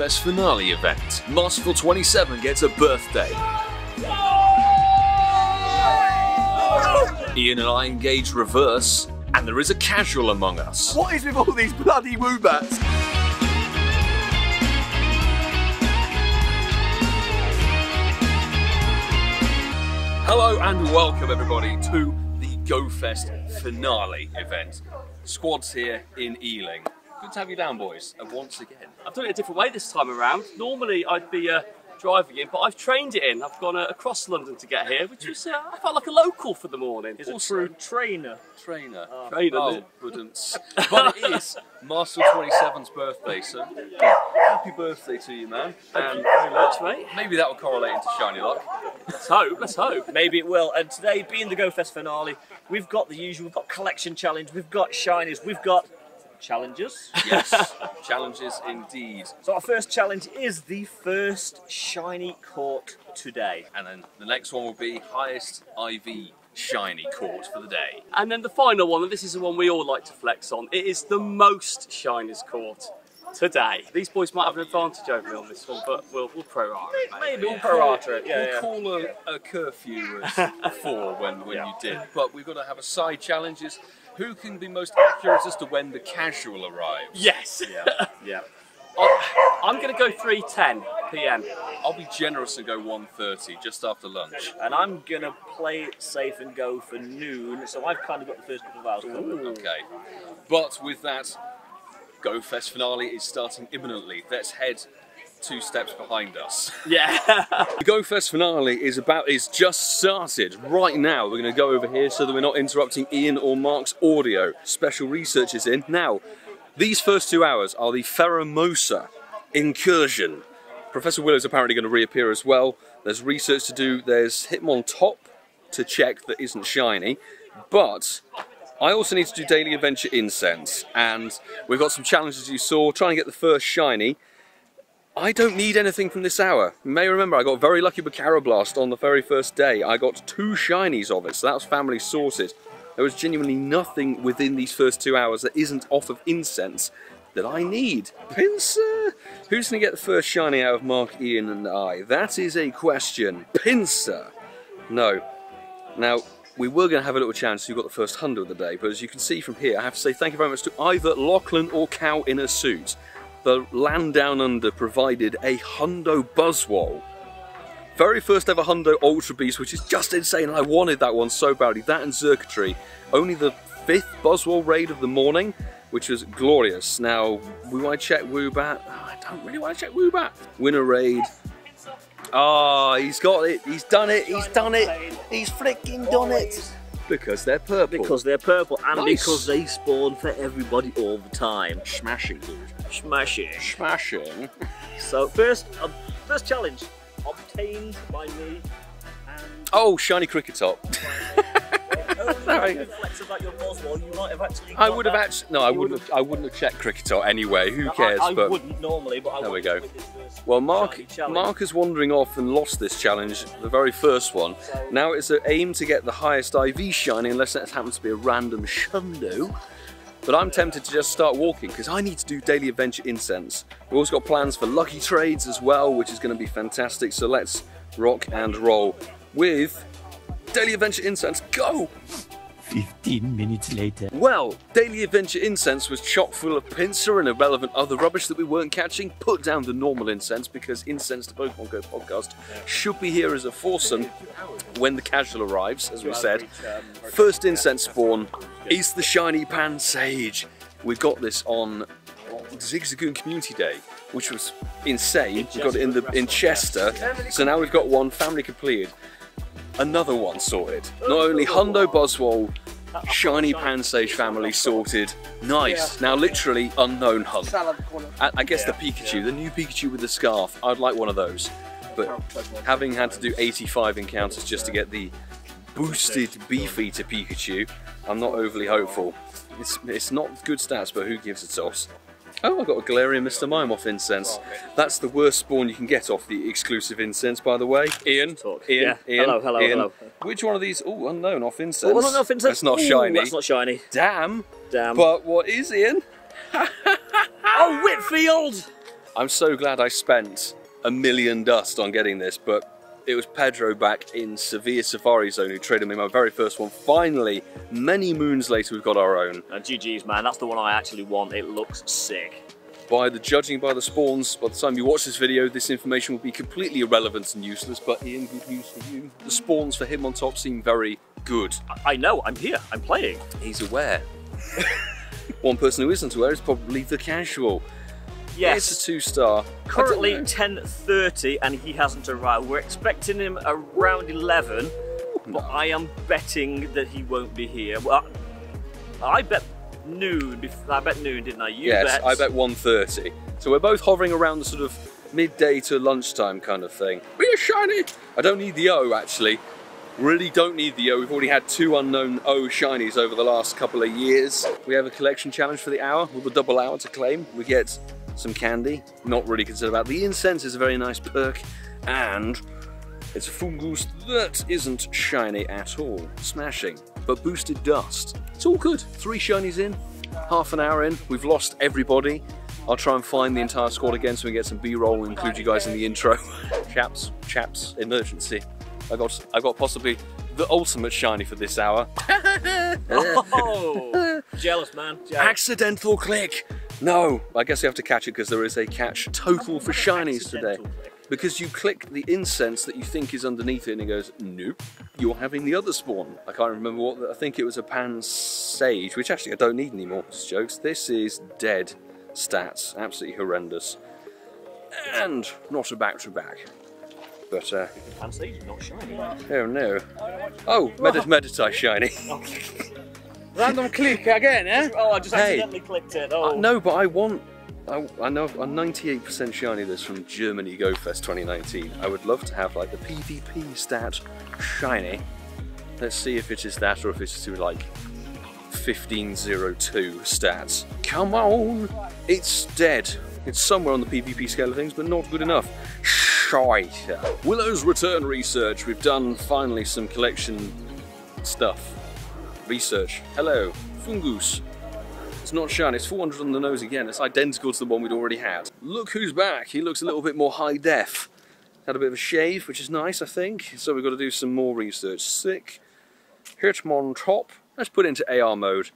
GoFest finale event, Masterful 27 gets a birthday. Ian and I engage reverse, and there is a casual among us. What is with all these bloody woobats? Hello and welcome everybody to the GoFest finale event. Squad's here in Ealing. Good to have you down, boys, and once again. I've done it a different way this time around. Normally I'd be uh, driving in, but I've trained it in. I've gone uh, across London to get here, which was, uh, I felt like a local for the morning. Is a Also- true trainer. Trainer. Trainer, Oh, isn't wouldn't. But it is Master 27's birthday, so happy birthday to you, man. Thank you And very much, mate. maybe that will correlate into shiny luck. Let's hope, let's hope. Maybe it will. And today, being the GoFest finale, we've got the usual. We've got collection challenge. We've got shinies. We've got challenges. Yes, challenges indeed. So our first challenge is the first shiny caught today. And then the next one will be highest IV shiny caught for the day. And then the final one, and this is the one we all like to flex on, it is the most shinies caught today. These boys might have an advantage over me on this one, but we'll, we'll pro-rata it, mate. Maybe we'll prorata it. Yeah, we'll yeah. call a, a curfew as before when, when you did, but we've got to have a side challenges. Who can be most accurate as to when the casual arrives? Yes! Yeah. yeah. I'm going to go 3.10 p.m. I'll be generous and go 1.30 just after lunch. And I'm gonna play it safe and go for noon. So I've kind of got the first couple of hours covered. Okay. But with that, GoFest finale is starting imminently. Let's head two steps behind us. Yeah. The Go GoFest finale is about is just started. Right now, we're going to go over here so that we're not interrupting Ian or Mark's audio. Special research is in. Now, these first two hours are the Pheromosa incursion. Professor Willow's apparently going to reappear as well. There's research to do. There's Hitmontop to check that isn't shiny, but I also need to do daily adventure incense, and we've got some challenges you saw. Trying to get the first shiny. I don't need anything from this hour. You may remember I got very lucky with Karrablast on the very first day. I got two shinies of it, so that was family sorted. There was genuinely nothing within these first two hours that isn't off of incense that I need. Pinsir? Who's going to get the first shiny out of Mark, Ian and I? That is a question. Pinsir? No. Now, we were going to have a little chance who got the first hundo of the day, but as you can see from here, I have to say thank you very much to either Lachlan or Cow in a suit. The land down under provided a hundo buzzwole. Very first ever hundo ultra beast, which is just insane, I wanted that one so badly. That and Xurkitree. Only the fifth buzzwole raid of the morning, which was glorious. Now, we want to check Woobat. Oh, I don't really want to check Woobat. Winner raid. Ah, he's got it. He's done it. He's done it. He's freaking done it. Because they're purple. Because they're purple and Nice. because they spawn for everybody all the time. smashing, dude. Smashing. Smashing. So first, um, first challenge obtained by me. And Oh, shiny cricket top. only reflects about your Buzzwole, you might have actually. I would have actually. No, I wouldn't. Have, I wouldn't have checked cricket top anyway. Who I- cares? I, but wouldn't normally, but I There we go. with this first well, Mark. Mark is wandering off and lost this challenge, the very first one. Now it's an aim to get the highest IV shiny, unless that happens to be a random shundo. But I'm tempted to just start walking because I need to do daily adventure incense. We've also got plans for lucky trades as well, which is going to be fantastic. So let's rock and roll with daily adventure incense. Go! 15 minutes later. Well, Daily Adventure incense was chock full of Pinsir and irrelevant other rubbish that we weren't catching. Put down the normal incense because Incense to Pokemon Go podcast should be here as a foursome when the casual arrives, as we said. First incense spawn is the Shiny Pansage. We got this on Zigzagoon Community Day, which was insane. We got it in the in Chester, so now we've got one family completed. Another one sorted. Not only Hundo Buzzwole, Shiny Pansage family sorted. Nice. Now literally unknown hunt. I, I guess the Pikachu, the new Pikachu with the scarf. I'd like one of those. But having had to do 85 encounters just to get the boosted Beefeater Pikachu, I'm not overly hopeful. It's, it's not good stats, but who gives a toss? Oh, I've got a Galarian Mr. Mime off incense. Oh, that's the worst spawn you can get off the exclusive incense, by the way. Ian, Talk. Ian, Yeah. Ian, Hello, hello, Ian. hello. Which one of these? Oh, unknown off incense. Oh, no, no, Vincent. That's not Ooh, shiny. That's not shiny. Damn. Damn. But what is Ian? oh, Waterfall! I'm so glad I spent a million dust on getting this, but it was Pedro back in Sevilla Safari Zone who traded me my very first one. Finally, many moons later, we've got our own. And GG's, man, that's the one I actually want. It looks sick. By the judging by the spawns, by the time you watch this video, this information will be completely irrelevant and useless, but Ian, good news for you. The spawns for Hitmontop seem very good. I, I know, I'm here, I'm playing. He's aware. One person who isn't aware is probably the casual. Yes. It's a two star. Currently 10.30 and he hasn't arrived. We're expecting him around 11, but I am betting that he won't be here. Well, I bet noon. I bet noon, didn't I? You yes, bet. I bet 1.30. So we're both hovering around the sort of midday to lunchtime kind of thing. Be a shiny! I don't need the O actually. Really don't need the O. We've already had two unknown O shinies over the last couple of years. We have a collection challenge for the hour with a double hour to claim. We get some candy. Not really concerned about the incense is a very nice perk. And it's a fungus that isn't shiny at all. Smashing. But boosted dust. It's all good. Three shinies in, half an hour in. We've lost everybody. I'll try and find the entire squad again so we get some B-roll and include you guys in the intro. chaps, chaps, emergency. I got I got possibly the ultimate shiny for this hour. Oh, jealous, man. Jealous. Accidental click! No, I guess we have to catch it because there is a catch total for shinies today. Because you click the incense that you think is underneath it and it goes, nope, you're having the other spawn. I can't remember what, I think it was a Pansage, which actually I don't need anymore. Jokes. This is dead stats, absolutely horrendous. And not a back to back. But, uh, Pansage, not shiny. oh no. Oh, medit medita shiny. Random click again, eh? Oh, I just Hey. accidentally clicked it. Oh, Uh, no, but I want. I, I know a 98% shiny this from Germany Go Fest 2019. I would love to have like the PvP stat shiny. Let's see if it is that or if it's to like 1502 stats. Come on! It's dead. It's somewhere on the PvP scale of things, but not good enough. Shite. Willow's Return Research. We've done finally some collection stuff. Research. Hello. Fungus. It's not shiny, it's 400 on the nose again. It's identical to the one we'd already had. Look who's back. He looks a little bit more high def. Had a bit of a shave, which is nice, I think. So we've got to do some more research. Sick. Hitmontop. Let's put it into AR mode.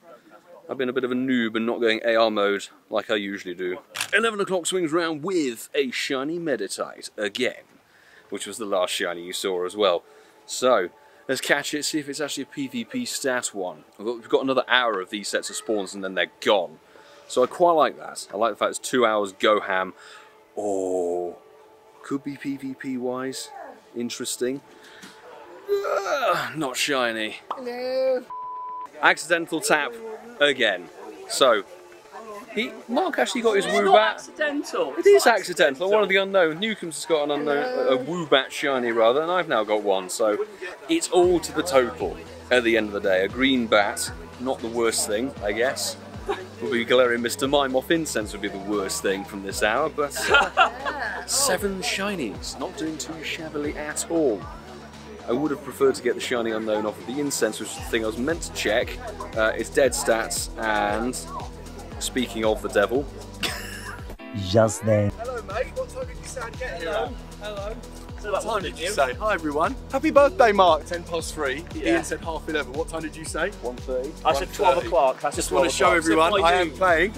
I've been a bit of a noob and not going AR mode like I usually do. 11 o'clock swings round with a shiny Meditite again, which was the last shiny you saw as well. So, let's catch it, see if it's actually a PvP stat one. We've got, another hour of these sets of spawns and then they're gone. So I quite like that. I like the fact it's two hours go ham. Oh, could be PvP wise. Interesting. Ah, not shiny. Accidental tap again. So, he Mark actually got his It's not Woobat. accidental. It is accidental. One of the unknown. Newcomb's has got an unknown, a Woobat shiny rather, and I've now got one. So it's all to the total at the end of the day. A green bat, not the worst thing, I guess. Would be Galarian Mr. Mime off incense would be the worst thing from this hour, but uh, seven shinies, not doing too shabbily at all. I would have preferred to get the shiny unknown off of the incense, which is the thing I was meant to check. Uh, it's dead stats, and speaking of the devil, Just then. Hello, mate. What time did you say I'd get here? Hello. So What time did you say? Hi, everyone. Happy birthday, Mark. 10 past 3. Ian said half 11. What time did you say? 130. I said 12 o'clock. I Just want to show everyone So I why am you- playing.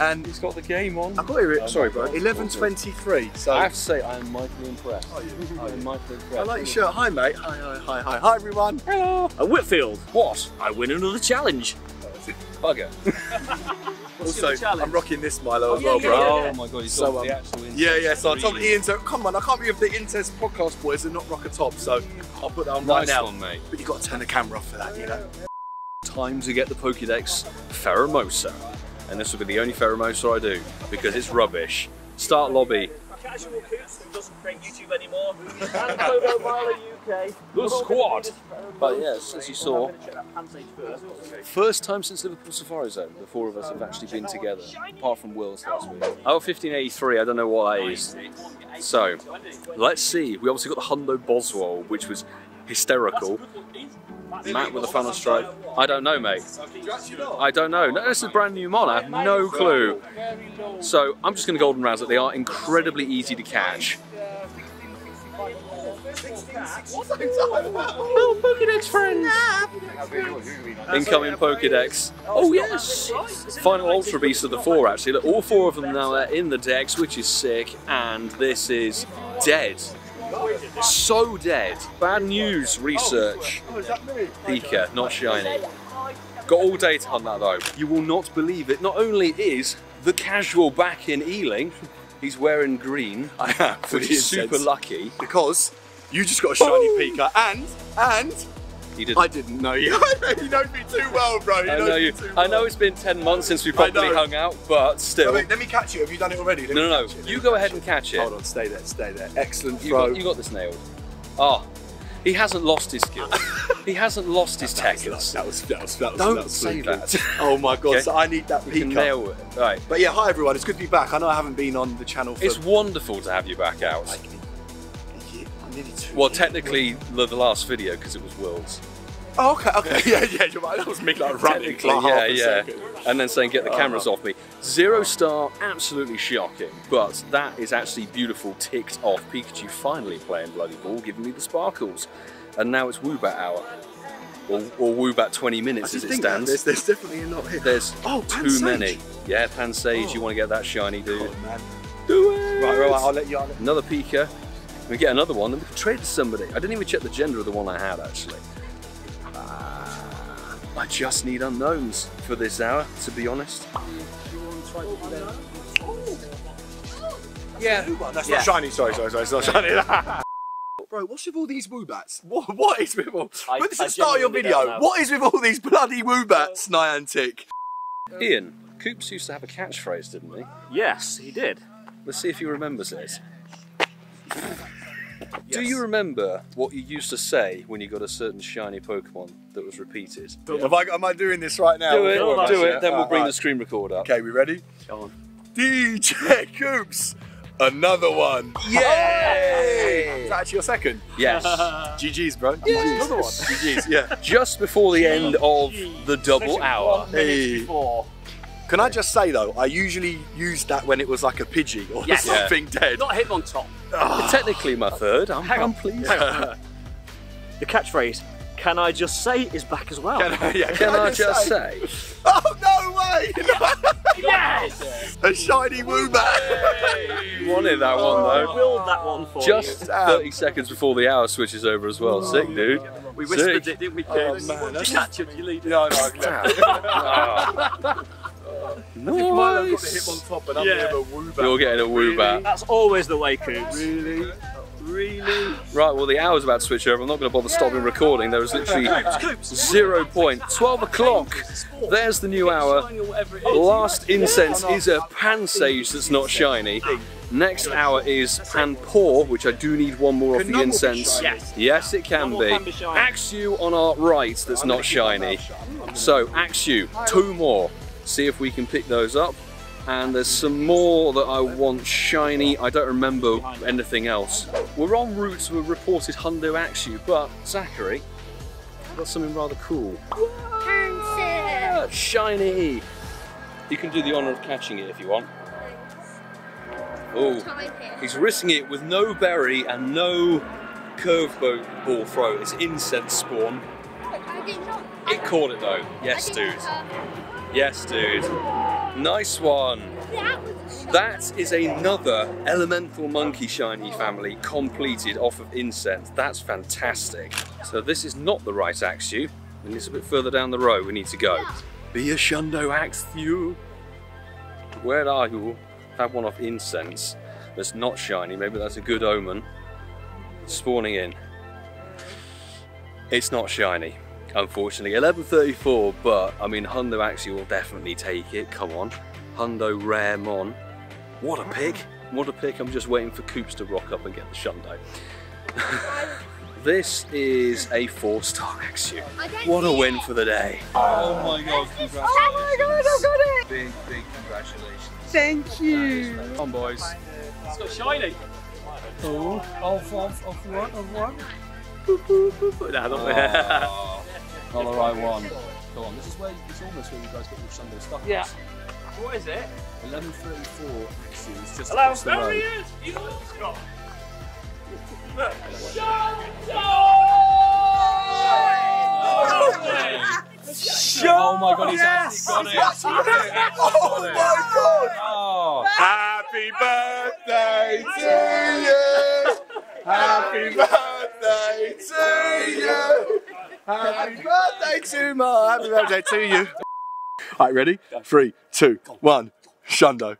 And He's got the game on. I've got it. Sorry, bro. 11.23. So I have to say, I am mightily impressed. I am mightily impressed. I like your shirt. Hi, mate. Hi, hi, hi, hi. Hi, everyone. Hello. At Waterfall, What? I win another challenge. Bugger. Also. I'm rocking this Milo as yeah, well, yeah, bro. yeah, Oh my god, he's So, got the um, actual Yeah, yeah. So I told Really? Ian, so come on, I can't be with the Incensed podcast boys and not rock a top. So I'll put that on right now. one, mate. But you've got to turn the camera off for that, you know. Time to get the Pokédex Pheromosa. And this will be the only Pheromosa I do, because it's rubbish. Start lobby. Casual Coops who doesn't create YouTube anymore. and PoGo Milo UK. The squad. But yes, as you saw, first. first time since Liverpool Safari Zone, the four of us have actually been together, apart from Will's last week. Oh, 1583, I don't know what that is. So, let's see. We obviously got the Hundo Buzzwole, which was hysterical. Matt with a funnel stripe. I don't know, mate. I don't know. No, this is a brand new mon. I have no clue. So I'm just going to golden razz it. They are incredibly easy to catch. Oh, Little Pokedex friends. Incoming Pokedex. Oh yes. Final Ultra Beast of the four actually. Look, all four of them now are in the decks, which is sick. And this is dead. So dead. Bad news. Research. Pika, not shiny. Got all day to hunt that though. You will not believe it. Not only is the casual back in Ealing, he's wearing green, I have. for which is super lucky. Because you just got a shiny oh! Pika and, and, He didn't. I didn't know you. you know me too well, bro. You I know, you. too I know it's been ten months since we properly hung out, but still. Wait, let me catch you. Have you done it already? Let No, no, no. You go ahead and catch it. Hold on, stay there, stay there. Excellent You throw. got, you got this nailed. Ah, he hasn't lost his skill. he hasn't lost his tech. that, was, that was that was that was Don't that was say that. Oh my god! Okay. So I need that You can nail it. Right. But yeah, hi everyone. It's good to be back. I know I haven't been on the channel for It's wonderful to have you back out. Well, technically, the, the last video because it was Worlds. Oh, okay, okay. Yeah, yeah. You're right. That was me like running. For like yeah, yeah. second. And then saying get the uh-huh. cameras off me. Zero star, absolutely shocking. But that is actually beautiful, ticked off. Pikachu finally playing Bloody Ball, giving me the sparkles. And now it's Woobat hour. Or, or Woobat 20 minutes as it stands. There's, there's definitely a lot here. There's Oh, too many. Yeah, Pansage, you Oh. want to get that shiny dude. Oh, man. Do it! Right, right, right. I'll let you. I'll Another Pika. We get another one, then we can trade to somebody. I didn't even check the gender of the one I had actually. Ah, I just need unknowns for this hour, to be honest. Yeah, That's Yeah. not shiny. Sorry, sorry, sorry. It's not shiny. Bro, what's with all these woobats? What, what is with all? I- But this I is the start of your video. What is with all these bloody woobats, Niantic? Ian, Coops used to have a catchphrase, didn't he? Yes, he did. Let's see if he remembers it. Do you remember what you used to say when you got a certain shiny Pokemon that was repeated? Have I, am I doing this right now? Do it, go on, do it, then we'll Alright, bring the screen record up. Okay, we ready? Go on. DJ Coops, another one. Yay! Is that actually your second? Yes. GG's, bro. GG's. Another one. GG's, yeah. Just before the end of the double hour. Hey. Before. Can I just say though, I usually used that when it was like a Pidgey or Yes. something dead. Not him on top. Technically my third. I'm, Hang on. I'm pleased. The catchphrase, can I just say, is back as well. Can I, yeah, Can I just say? Oh no way! Yes! a shiny Woobat! You wanted that one I though. willed that one for Just you. 30 seconds before the hour switches over as well. Sick, dude. We whispered Sick. it, didn't we, Oh, kids? man, Did that's- you catch him? Did you lead him? no, no, I left. Ah. Nice. top and I'm Yeah. a Woobat. You're getting a Woobat. That's always the way, Coops. Really? Really? Right, well, the hour's about to switch over. I'm not going to bother stopping recording. There was literally zero point. 12 o'clock. There's the new hour. Shiny or whatever it is. Last incense is a Pansage that's not shiny. Next hour is Panpour, which I do need one more of the no more be incense. Yes. Yes, it can be. can be. Axew on our right that's not shiny. So, Axew, two more. See if we can pick those up. And there's some more that I want shiny. I don't remember anything else. We're en route to a reported Hundo Axew, but Zachary, got something rather cool. Shiny! You can do the honour of catching it if you want. Oh, he's risking it with no berry and no curveball ball throw. It's incense spawn. It caught it though. Yes, dude. Yes, dude. Nice one. That is another elemental monkey shiny family completed off of incense. That's fantastic. So this is not the right Axew, a bit further down the road we need to go. Be a Shundo Axew. Where are you? Have one off incense that's not shiny. Maybe that's a good omen. Spawning in. It's not shiny, unfortunately. 1134, but I mean, Hundo actually will definitely take it. Come on. Hundo Rare Mon. What a pick. What a pick. I'm just waiting for Coops to rock up and get the Shundo. this is a four star Axew. What a win for the day. Oh my god, congratulations. Oh my god, I got it! Big, big congratulations. Thank you. Come on, boys. It's got shiny. Oh, of, of, of what, of what? Nah, not Oh, Not the right one. Come on, this is where it's almost where you guys get your Sunday stuff. Yeah. What is it? 1134 actually, it's just Hello. across the There he road. is. He's Scott. Look. Oh my god, he's actually got it. Oh my god! Oh. Happy birthday to you! Happy birthday to you! Happy birthday to my happy birthday to you! Alright, ready? Three, two, one. Shundo.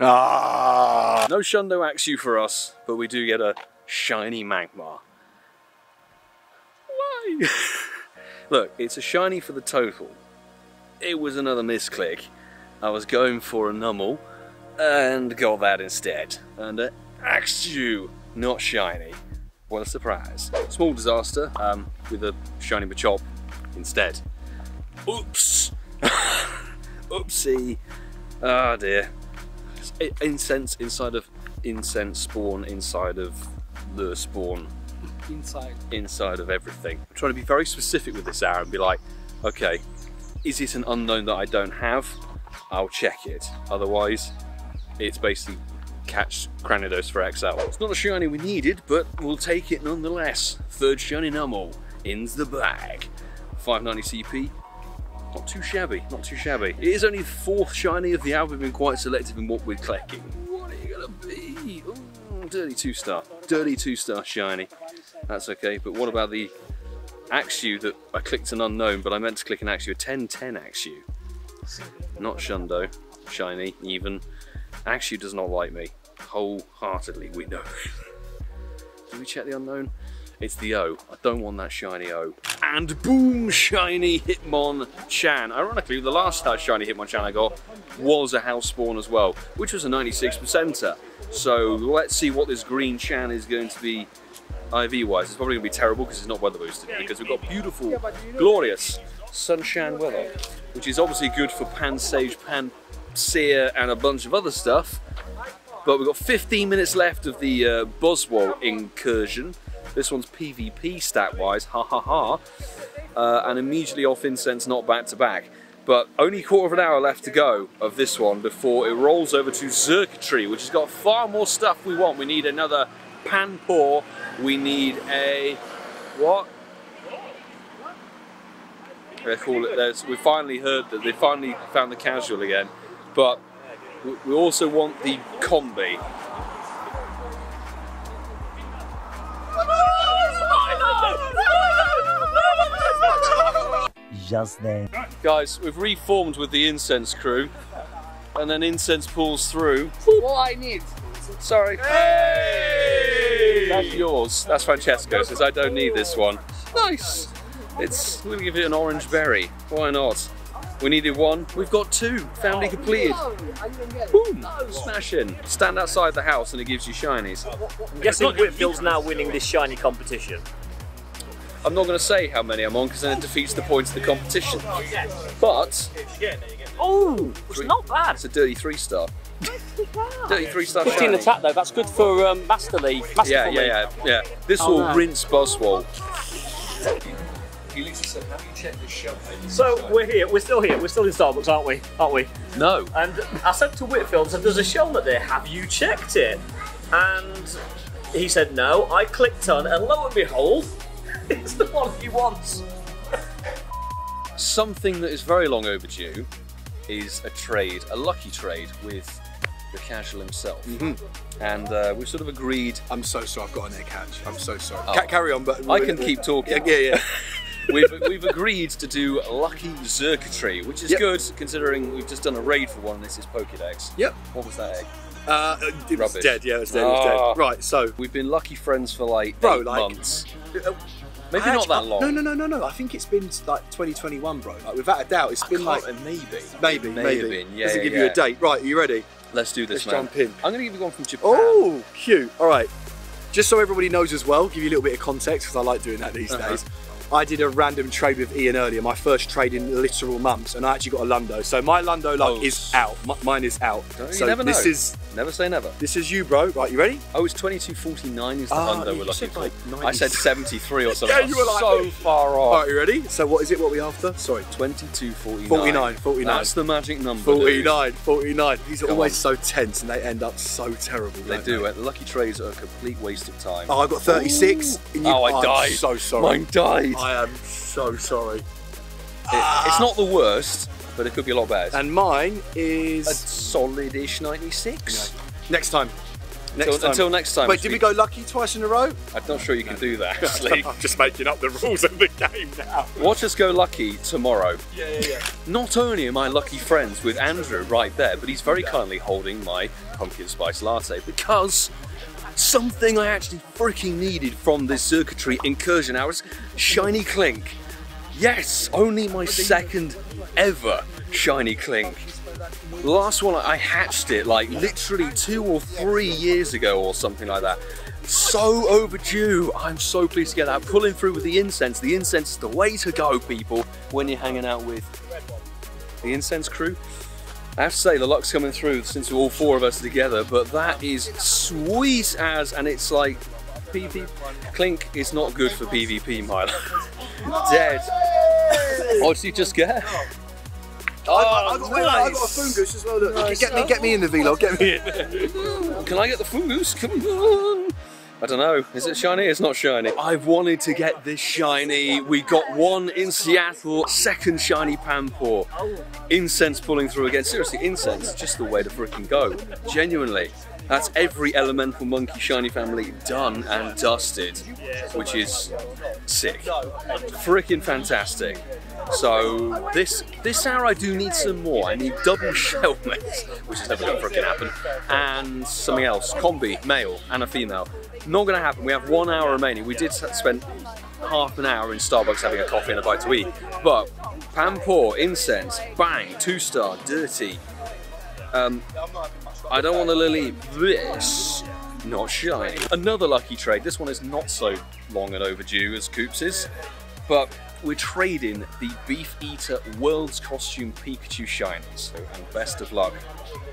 Ah! No Shundo Axew for us, but we do get a shiny Magmar. Why? Look, it's a shiny for the total. It was another misclick. I was going for a Numel and got that instead. And uh, Axew, not shiny. What a surprise. Small disaster um, with a shiny Machop instead. Oops! Oopsie. Ah dear. Incense inside of incense spawn inside of the spawn Inside. inside of everything. I'm trying to be very specific with this hour and be like, okay, is it an unknown that I don't have? I'll check it. Otherwise, it's basically catch Cranidos for XL. It's not a shiny we needed, but we'll take it nonetheless. Third shiny Numel in's the bag. 590 CP. Not too shabby, not too shabby. It is only the fourth shiny of the hour. We've been quite selective in what we're collecting. What are you gonna be? Ooh, dirty two star. Dirty two star shiny. That's okay, but what about the Axew that I clicked an unknown, but I meant to click an Axew, a 1010 Axew. Not Shundo, shiny, even. Axew does not like me. Wholeheartedly, we know. Do we check the unknown? It's the O. I don't want that shiny O. And boom, shiny Hitmonchan. Ironically, the last uh, shiny Hitmonchan I got was a house spawn as well, which was a 96%er. So let's see what this green Chan is going to be IV wise. It's probably going to be terrible because it's not weather boosted because we've got beautiful, glorious sunshine weather, which is obviously good for Pansage, Pan Seer, and a bunch of other stuff. But we've got 15 minutes left of the uh, Buzzwole incursion. This one's PvP stat wise, ha ha ha. Uh, and immediately off incense, not back to back. But only quarter of an hour left to go of this one before it rolls over to Xurkitree, which has got far more stuff we want. We need another Panpour. We need a what? They call it. There's, we finally heard that they finally found the casual again, but we- we also want the Combee. Just then. Guys, we've reformed with the incense crew, and then incense pulls through. What I need. Sorry. That's yours. That's Francesco. Says I don't need this one. Nice. It's. We'll give it an orange berry. Why not? We needed one. We've got two. Family completed. No, I didn't get it. Boom. Smashing. Stand outside the house and it gives you shinies. I'm guessing Waterfall's now winning this shiny competition. I'm not going to say how many I'm on because then it defeats the point of the competition. But Oh, it's not bad. it's a dirty three star. dirty three star. 15 attack though, that's good for um, Master League. Masterful Yeah, yeah, yeah, yeah. This Oh, will no. rinse Buzzwole. He literally said, have you checked the shelf? So we're here, we're still here, we're still in Starbucks, aren't we? Aren't we? No. And I said to Waterfall, I said, there's a shell there, have you checked it? And he said no. I clicked on, and lo and behold, it's the one he wants. Something that is very long overdue is a trade, a lucky trade with the casual himself. And uh, we've sort of agreed. I'm so sorry, I've got an egg hatch. I'm so sorry. Oh. Ca- carry on, but I can keep talking. Yeah, yeah, yeah. We've, we've agreed to do lucky Xurkitree, which is Yep. good considering we've just done a raid for one and this is Pokedex. Yep. What was that egg? Uh, it was dead. Yeah, it was dead. It was Ah. dead. Right. So, We've been lucky friends for like Bro, eight like- months. uh, Maybe I not actually- that long. No, no, no, no, no. I think it's been like 2021, bro. Like without a doubt, it's been like maybe. maybe, May maybe. been, yeah, Does it yeah, give yeah. you a date? Right. Are you ready? Let's do this, Let's man. jump in. I'm going to give you one from Japan. Oh, cute. All right. Just so everybody knows as well, give you a little bit of context because I like doing that these Uh-huh. days. I did a random trade with Ian earlier, my first trade in literal months, and I actually got a Lundo. So my Lundo luck Oh. is out. M- mine is out. So never this know. is Never say never. this is you, bro. Right, you ready? Oh, it's 22.49 is the ah, Hundo you we're looking for. like I said 73 or something. Yeah, you were like- so far All off. right, you ready? So what is it? What are we after? Sorry. 22.49. 49, 49. That's the magic number. dude. 49, 49. These are Come always on. so tense and they end up so terrible. They do. it. Lucky trades are a complete waste of time. Oh, I got 36. and you- Oh, I I'm died. so sorry. Mine died. I am so sorry. It- it's not the worst, but it could be a lot better. And mine a is solid-ish 96. next time. Next Until, time. until next time. Wait, did we go lucky twice in a row? I'm not sure you can do that, actually. I'm just making up the rules of the game now. Watch us go lucky tomorrow. Yeah, yeah, yeah. Not only am I lucky friends with Andrew right there, but he's very kindly holding my pumpkin spice latte because something I actually freaking needed from this Xurkitree incursion hours shiny Klink. Yes, only my second ever shiny Klink. Last one I hatched it like literally two or three years ago or something like that. So overdue. I'm so pleased to get that. Pulling through with the incense. The incense is the way to go, people, when you're hanging out with the incense crew. I have to say, the luck's coming through since all four of us are together, but that is sweet as, and it's like, PvP. Klink is not good for PvP, Milo. Dead. What did you just get? I, I, I, got, I, oh, oh, I got a fungus as well. Look. Get me, get me in the vlog. Get me in. Can I get the fungus? Come on. I don't know. Is it shiny? It's not shiny. I've wanted to get this shiny. We got one in Seattle. Second shiny Panpour. Incense pulling through again. Seriously, incense, just the way to freaking go. Genuinely. That's every elemental monkey shiny family done and dusted, which is sick. Freaking fantastic. So this this hour I do need some more. I need double Shelmet, which is never to freaking happen, and something else. Combee, male and a female. Not going to happen. We have one hour remaining. We did spend half an hour in Starbucks having a coffee and a bite to eat, but Panpour, incense, bang, two star, dirty. Um, I don't want to lily this. Not shiny. Another lucky trade. This one is not so long and overdue as Coops' is, but we're trading the Beef Eater World's Costume Pikachu Shinies. And best of luck.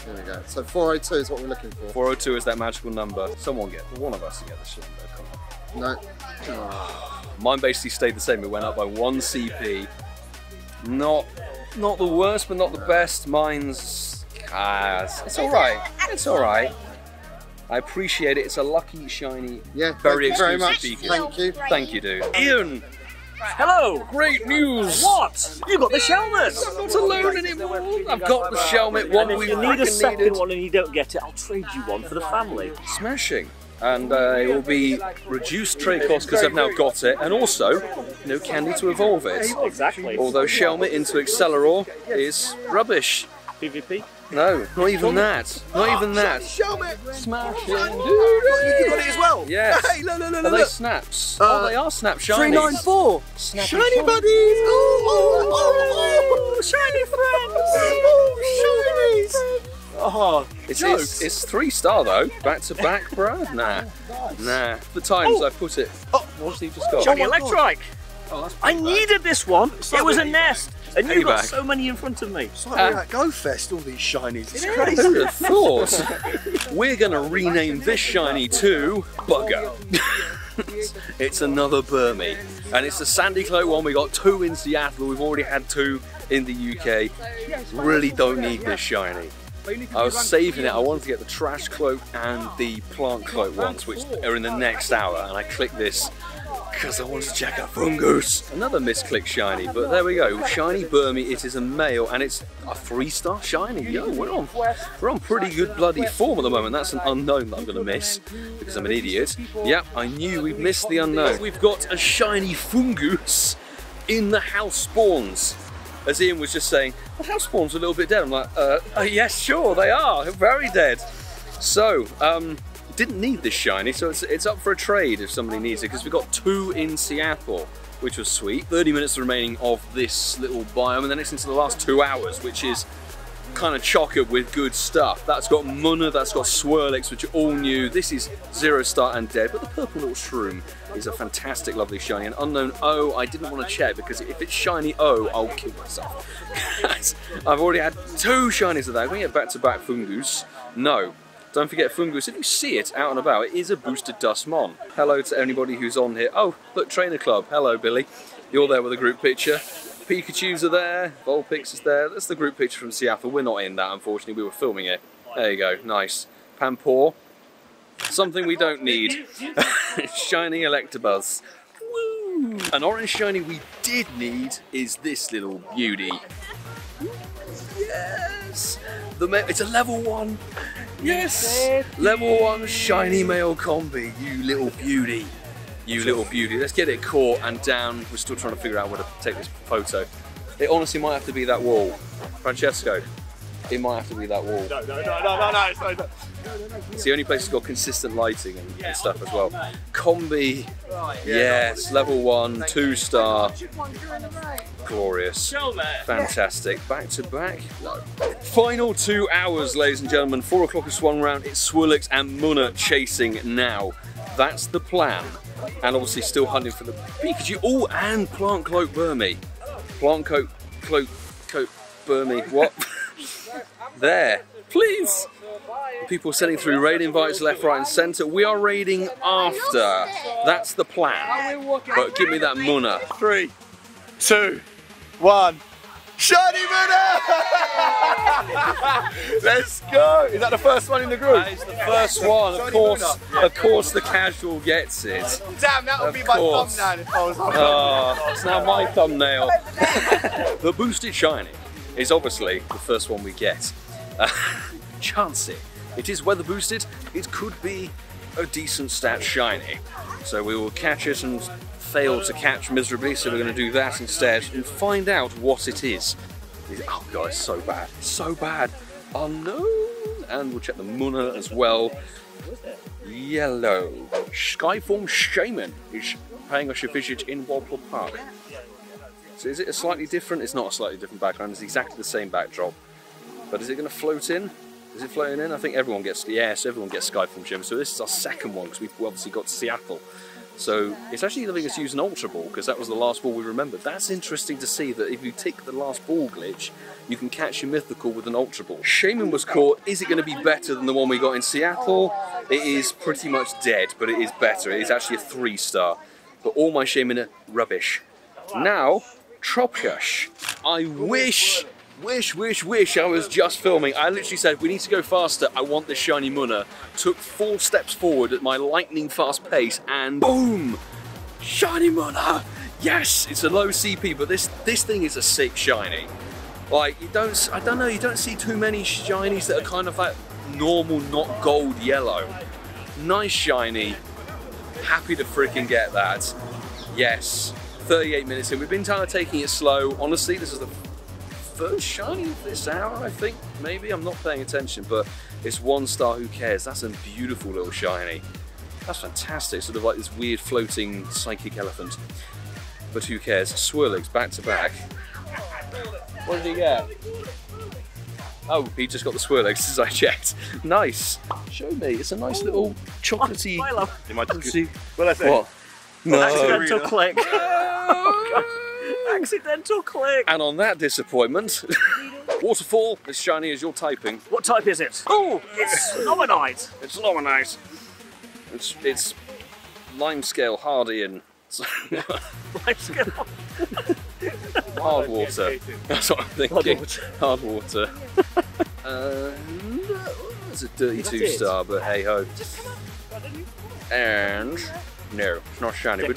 There we go. So 402 is what we're looking for. 402 is that magical number. Someone get one of us to get the Shindo. Come on. No. Mine basically stayed the same. It went up by one CP. Not, not the worst, but not the best. Mine's, ah, it's, it's all right. It's all right. I appreciate it. It's a lucky, shiny, Yeah, very very much. Pikachu. Thank you. Thank you, dude. Ian, Hello! great news. What? You got the Shelmet! I'm not alone anymore. I've got the Shelmet one And we if you need a second needed. one and you don't get it, I'll trade you one for the family. Smashing. And uh, it will be reduced trade cost because I've now got it, and also no candy to evolve it. Exactly. Although Shelmet into Accelgor is rubbish. PvP. No, not even that. Not even that. Show me. Smashing, You got it as well. Yes. Hey, look, look, look, Are they snaps? Uh, oh, they are snap shinies. Three nine four. Snappy Shiny shiny. buddies. Oh, oh, oh, oh. Shiny friends. Oh, shinies. Oh, It's, it's, it's three star though. Back to back, bro. Nah. Nah. The times I put it. Oh, what's he just got? Johnny Electrike! I needed this one! It was a Payback. nest! And you got so many in front of me. It's like we're uh, at Go Fest, all these shinies. It's Who crazy. would have thought? We're gonna rename this shiny to Bugger. it's another Burmy. And it's the Sandy Cloak one. We got two in Seattle. We've already had two in the UK. Really don't need this shiny. I was saving it. I wanted to get the trash cloak and the plant cloak ones, which are in the next hour. And I clicked this because I wanted to check out Fungus. Another misclick shiny, but there we go. Shiny Burmy, it is a male and it's a three star shiny. Yo, we're on, we're on pretty good bloody form at the moment. That's an unknown that I'm going to miss because I'm an idiot. Yep, I knew we'd missed the unknown. We've got a shiny Fungus in the house spawns. As Ian was just saying, the house spawns are a little bit dead. I'm like, uh, uh, yes, sure, they are. Very dead. So, um, didn't need this shiny, so it's, it's up for a trade if somebody needs it, because we've got two in Seattle, which was sweet. 30 minutes remaining of this little biome, and then it's into the last two hours, which is kind of chocker with good stuff. That's got Munna, that's got Swirlix, which are all new. This is Zero Star and Dead, but the purple little shroom is a fantastic, lovely shiny. And Unknown O, I didn't want to check because if it's shiny O, I'll kill myself. I've already had two shinies of that. Can we get back-to-back Fungus? No. Don't forget Fungus, if you see it out and about, it is a boosted Dustmon. Hello to anybody who's on here. Oh, look, Trainer Club. Hello, Billy. You're there with a group picture. Pikachu's are there, Vulpix is there. That's the group picture from Seattle. We're not in that, unfortunately. We were filming it. There you go, nice. Panpour. Something we don't need. shiny Electabuzz. Woo! An orange shiny we did need is this little beauty. Yes! The it's a level one. Yes! Level one shiny male Combee, you little beauty. You little beauty. Let's get it caught and down. We're still trying to figure out where to take this photo. It honestly might have to be that wall. Francesco, it might have to be that wall. No, no, no, no, no, no, no, no. It's the only place that's got consistent lighting and, and stuff as well. Combee, yes, level one, two star, glorious, fantastic. Back to back, no. Final two hours, ladies and gentlemen. Four o'clock has swung round. It's Swirlix and Munna chasing now. That's the plan. And obviously still hunting for the Pikachu. Oh, and Plant Cloak Burmy. Plant Coat, Cloak, Coat Burmy. What? there. Please. People sending through raid invites left, right, and centre. We are raiding after. That's the plan. But give me that Munna. Three, two, one. Shiny Munna! Let's go! Is that the first one in the group? That is the first one. Of course, of course, the casual gets it. Damn, that would be my course. thumbnail if I was on Oh, it's now my thumbnail. the boosted shiny is obviously the first one we get. Uh, Chansey. It is weather boosted. It could be a decent stat shiny. So we will catch it and fail to catch miserably. So we're going to do that instead and find out what it is. Oh god, it's so bad. So bad. Unknown. And we'll check the Munna as well. Yellow. Skyform Shaymin is paying us a visit in Walpole Park. So is it a slightly different? It's not a slightly different background. It's exactly the same backdrop. But is it going to float in? Is it floating in? I think everyone gets yes, everyone gets Skyform Shaymin. So this is our second one because we've obviously got Seattle. So it's actually letting us use an Ultra Ball because that was the last ball we remembered. That's interesting to see that if you tick the last ball glitch, you can catch your mythical with an Ultra Ball. Shaymin was caught. Is it going to be better than the one we got in Seattle? It is pretty much dead, but it is better. It is actually a three star. But all my Shaymin are rubbish. Now, Tropkush. I wish, wish, wish, wish I was just filming. I literally said, we need to go faster. I want this shiny Munna. Took four steps forward at my lightning fast pace and boom! Shiny Munna! Yes, it's a low CP, but this this thing is a sick shiny. Like you don't, I don't know, you don't see too many shinies that are kind of like normal, not gold yellow. Nice shiny. Happy to freaking get that. Yes. 38 minutes in. We've been kind of taking it slow. Honestly, this is the first shiny of this hour, I think. Maybe I'm not paying attention, but it's one star. Who cares? That's a beautiful little shiny. That's fantastic. Sort of like this weird floating psychic elephant. But who cares? Swirlix back to back. What did he get? Oh, he just got the Swirlix as I checked. Nice. Show me. It's a nice little chocolatey. Milo. You might just see. Well, that's What? No. Accidental click. Oh, Accidental click. And on that disappointment, waterfall as shiny as you're typing. What type is it? Oh, it's Nominite. It's Lomanite. It's it's limescale Hardian. Hard water. That's what I'm thinking. Hard water. uh, it's a dirty two it. star, but hey ho. And no, it's not shiny. We're,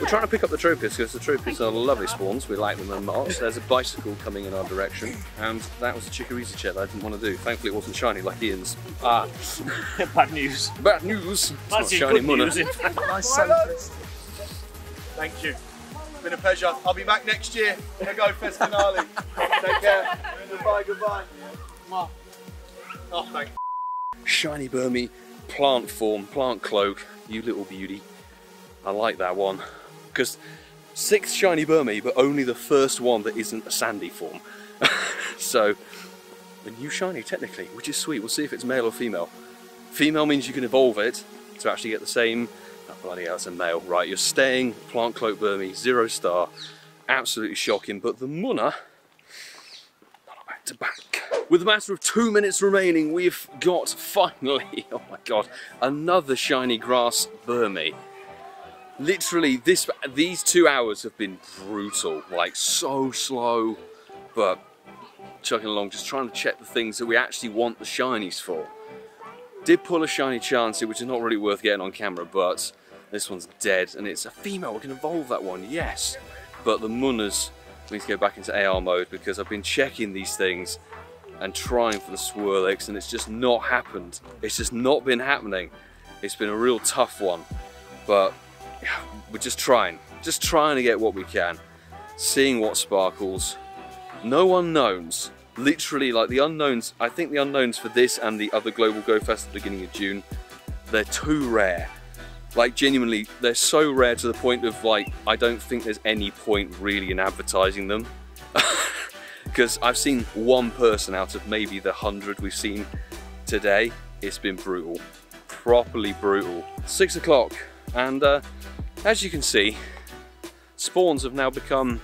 we're trying to pick up the Tropius because the Tropius are lovely spawns. We like them a lot. There's a bicycle coming in our direction, and that was a Chikorita chat I didn't want to do. Thankfully, it wasn't shiny like Ian's. Ah, Bad news. bad news. It's not That's shiny good Munna. news. in. Thank you. It's been a pleasure. I'll be back next year. Here go Fest finale. Take care. Goodbye, goodbye. Mwah. Oh, thank Shiny Burmy, plant form, plant cloak, you little beauty. I like that one. Because six shiny Burmy, but only the first one that isn't a sandy form. so, a new shiny, technically, which is sweet. We'll see if it's male or female. Female means you can evolve it to actually get the same. Oh, bloody hell, it's a male. Right, you're staying Plant Cloak Burmy, zero star. Absolutely shocking. But the Munna, not back to back. With a matter of two minutes remaining, we've got finally, oh my god, another shiny grass Burmy. Literally, this these two hours have been brutal. Like, so slow, but chugging along, just trying to check the things that we actually want the shinies for. Did pull a shiny Chansey, which is not really worth getting on camera, but this one's dead, and it's a female. We can evolve that one, yes. But the Munnas need to go back into AR mode because I've been checking these things and trying for the Swirlix, and it's just not happened. It's just not been happening. It's been a real tough one, but we're just trying, just trying to get what we can, seeing what sparkles. No unknowns, literally like the unknowns. I think the unknowns for this and the other Global Go Fest at the beginning of June, they're too rare. Like genuinely, they're so rare to the point of like I don't think there's any point really in advertising them. Because I've seen one person out of maybe the hundred we've seen today. It's been brutal, properly brutal. Six o'clock, and uh, as you can see, spawns have now become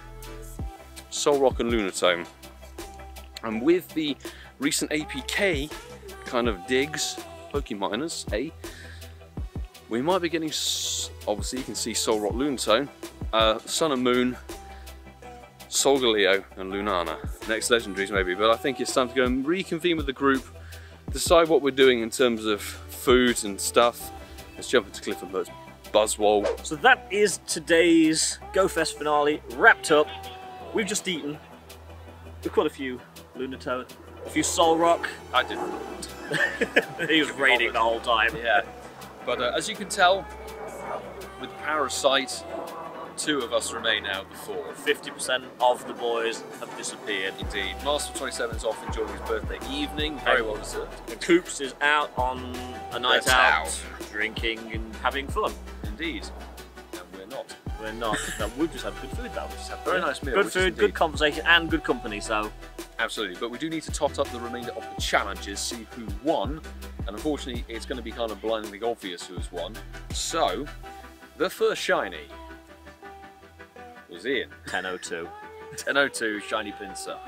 Solrock and Lunatone. And with the recent APK kind of digs, Pokeminers, eh? We might be getting, obviously you can see Solrock Lunatone, uh, Sun and Moon, Solgaleo and Lunala. Next legendaries maybe, but I think it's time to go and reconvene with the group, decide what we're doing in terms of food and stuff. Let's jump into Cliff and Bird's Buzzwole. So that is today's GoFest finale wrapped up. We've just eaten. We've caught a few Lunatone, a few Solrock. I didn't. he was raiding the whole time. Yeah, but uh, as you can tell, with Parasite, two of us remain out of the four. 50% of the boys have disappeared. Indeed. Master 27 is off enjoying his birthday evening, very well deserved. And Coops is out on a night out, out. drinking and having fun. Indeed. And we're not. We're not. no, we've just had good food though. Just had a very nice meal. Good food, good conversation, and good company. So Absolutely, but we do need to tot up the remainder of the challenges, see who won, and unfortunately it's going to be kind of blindingly obvious who has won. So, the first shiny was Ian. 1002. 1002 Shiny Pinsir.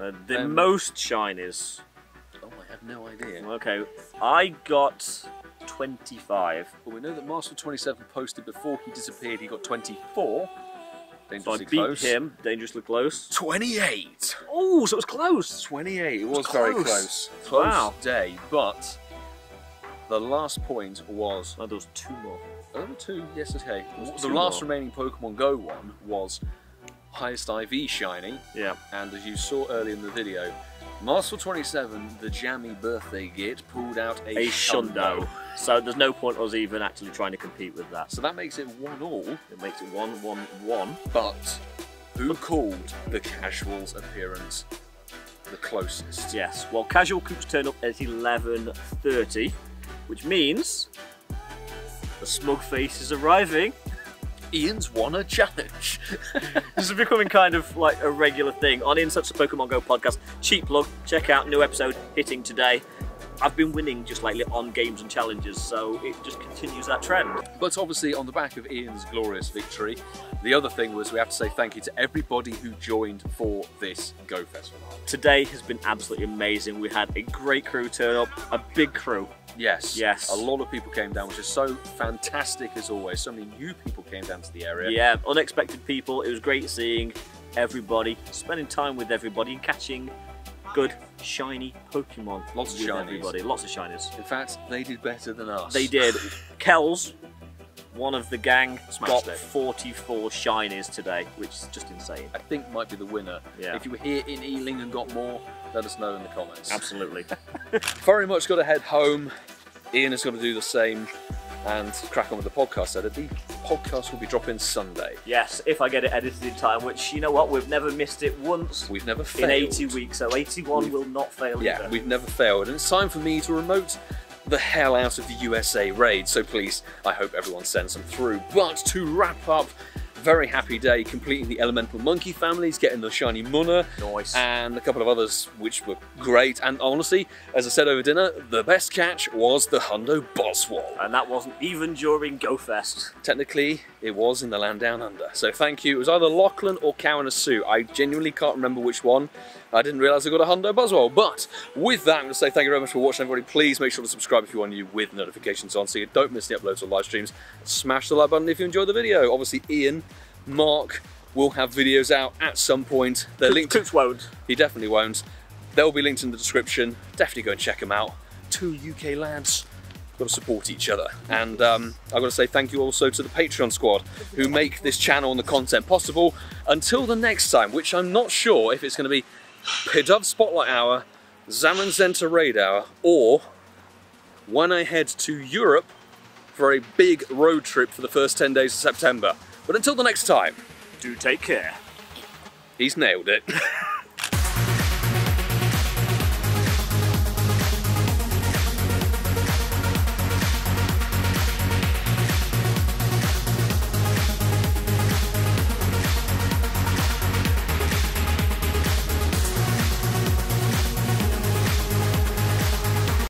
Uh, the Um, most shinies. Oh, I have no idea. Okay, I got 25. Well, we know that Master 27 posted before he disappeared, he got 24. So I Dangerously beat close. him, dangerously close. 28! Oh, so it was close. 28, it was very close. close. Wow. day, but the last point was Oh, there was two more. Oh, two, yes, okay. The two last more? remaining Pokemon Go one was highest IV shiny, Yeah. and as you saw earlier in the video, Master 27, the jammy birthday git, pulled out a, A Shundo. So there's no point us even actually trying to compete with that. So that makes it one all, It makes it one, one, one. but who called the casual's appearance the closest? Yes. Well, casual coops turn up at 11:30, which means the smug face is arriving. Ian's won a challenge. This is becoming kind of like a regular thing on Incensed a Pokemon Go podcast. Cheap plug. Check out new episode hitting today. I've been winning just lately on games and challenges, so it just continues that trend. But obviously, on the back of Ian's glorious victory, the other thing was we have to say thank you to everybody who joined for this Go Festival. Today has been absolutely amazing. We had a great crew turn up, a big crew. Yes. Yes. A lot of people came down, which is so fantastic as always. So many new people came down to the area. Yeah, unexpected people. It was great seeing everybody, spending time with everybody, and catching good shiny Pokemon. Lots of shinies. Everybody, lots of shinies. In fact, they did better than us. They did. Kells, one of the gang, Smashed got it. 44 shinies today, which is just insane. I think might be the winner. Yeah. If you were here in Ealing and got more, let us know in the comments. Absolutely. Very much got to head home. Ian has got to do the same and crack on with the podcast edit. The podcast will be dropping Sunday. yes, if I get it edited in time, which you know what, we've never missed it once We've never failed. in 80 weeks, so 81 We've- will not fail Yeah, either. we've never failed. And it's time for me to remote the hell out of the USA raid. So please, I hope everyone sends them through. But to wrap up very happy day completing the Elemental Monkey families, getting the Shiny Munna, Nice. and a couple of others which were great. And honestly, as I said over dinner, the best catch was the Hundo Buzzwole. And that wasn't even during GoFest. Technically, it was in the land down under. So thank you. It was either Lachlan or Kawanesu. I genuinely can't remember which one. I didn't realise I got a Hundo Buzzwole. But with that, I'm going to say thank you very much for watching, everybody. Please make sure to subscribe if you are new with notifications on so you don't miss the uploads or live streams. Smash the like button if you enjoyed the video. Obviously, Ian, Mark will have videos out at some point. They're linked. Coops won't. He definitely won't. They'll be linked in the description. Definitely go and check them out. Two UK lads. Got to support each other. And um, I've got to say thank you also to the Patreon squad who make this channel and the content possible. Until the next time, which I'm not sure if it's going to be Pidove Spotlight Hour, Zamazenta Raid Hour, or when I head to Europe for a big road trip for the first 10 days of September. But until the next time, Do take care. he's nailed it.